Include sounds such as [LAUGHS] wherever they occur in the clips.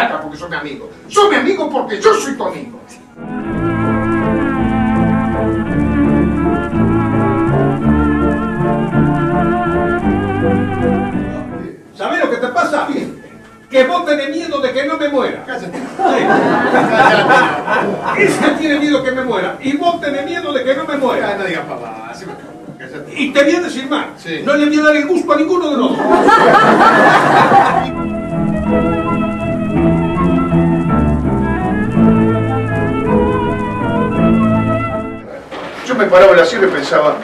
acá porque sos mi amigo. Sos mi amigo porque yo soy tu amigo. ¿Sabés lo que te pasa? Que vos tenés miedo de que no me muera. Cállate. Ese tiene miedo que me muera. Y vos tenés miedo de que no me muera. No digas papá, así me Cállate. Y te voy a decir más. Sí. No le voy a dar el gusto a ninguno de nosotros. [LAUGHS] Yo me paraba en la sierra y pensaba,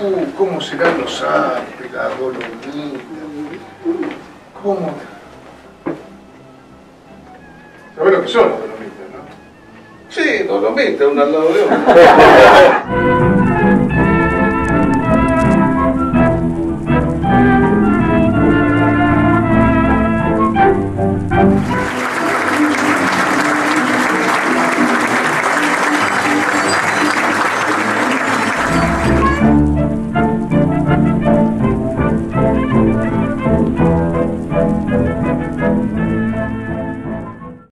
"Uh, ¿cómo serán los Alpes, la Dolomita? ¿Cómo? ¿Sabés lo que son los Dolomitas, no? Sí, Dolomita, uno al lado de otro. [LAUGHS]